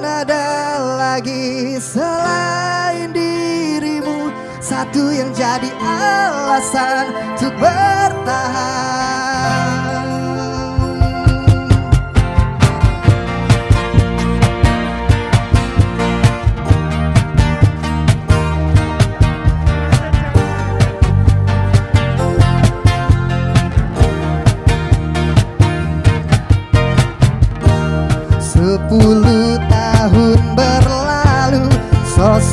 ada lagi selain dirimu. Satu yang jadi alasan untuk bertahan. Sepuluh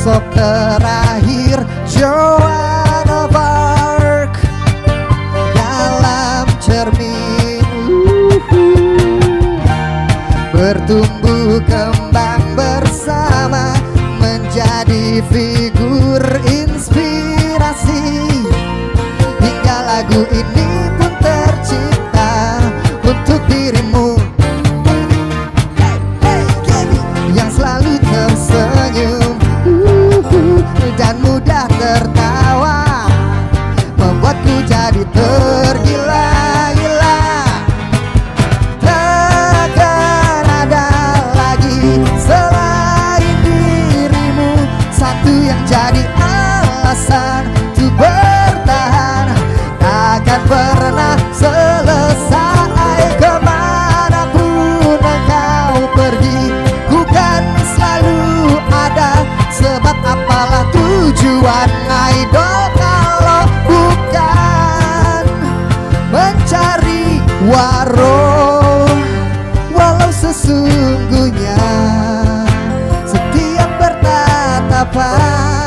Sosok terakhir Joan of Arc Dalam cermin. Bertumbuh kembang bersama Menjadi figur inspirasi. Hingga lagu ini pernah selesai. Ke mana pun engkau pergi ku kan selalu ada. Sebab apalah tujuan idol kalau bukan mencari waro walau sesungguhnya setiap bertatapan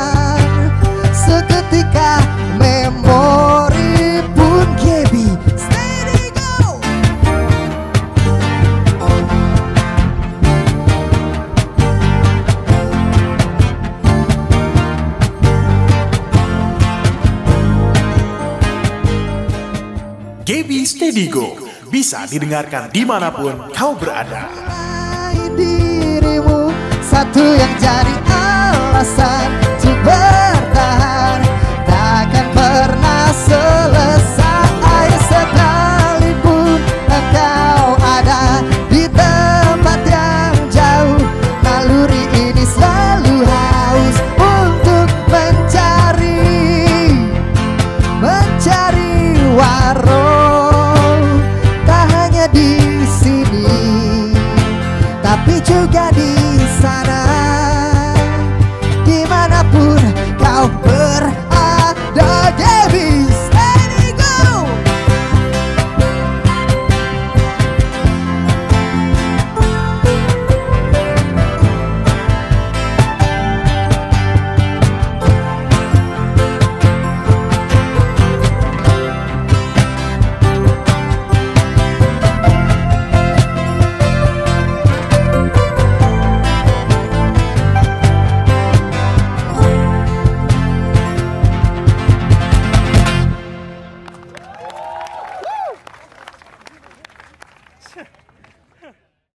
Steady Go bisa didengarkan di mana pun kau berada. Satu yang juga di sana